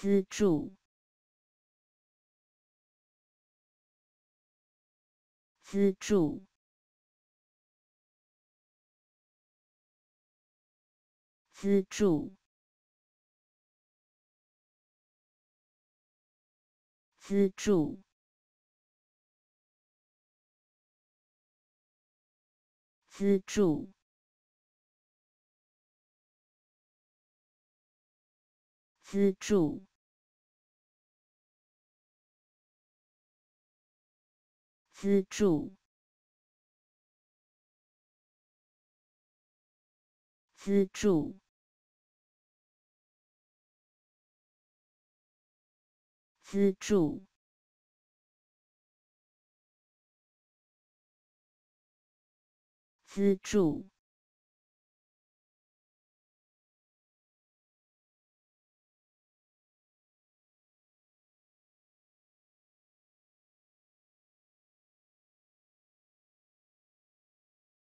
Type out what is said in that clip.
资助，资助，资助，资助，资助。资助，资助，资助，资助，资助。